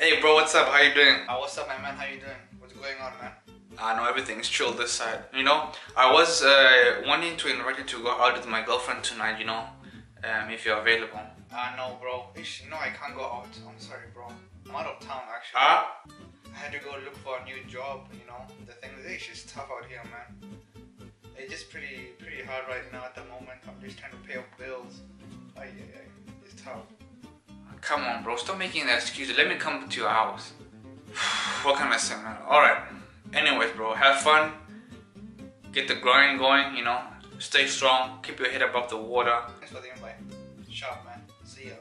Hey bro, what's up? How you doing? Uh, what's up, my man? How you doing? What's going on, man? I know everything's chill this side. You know, I was uh, wanting to invite you to go out with my girlfriend tonight. You know, um, if you're available. Uh, no, bro. Ish, no, I can't go out. I'm sorry, bro. I'm out of town, actually. Ah? I had to go look for a new job, you know. The thing is, ish, it's tough out here, man. It's just pretty, pretty hard right now at the moment. I'm just trying to pay off bills. Ay, ay, ay. It's tough. Come on, bro. Stop making that excuse. Let me come to your house. what can I say, man? All right. Anyways, bro, have fun. Get the grind going. You know, stay strong. Keep your head above the water. Thanks for the invite. Sharp, man. See ya.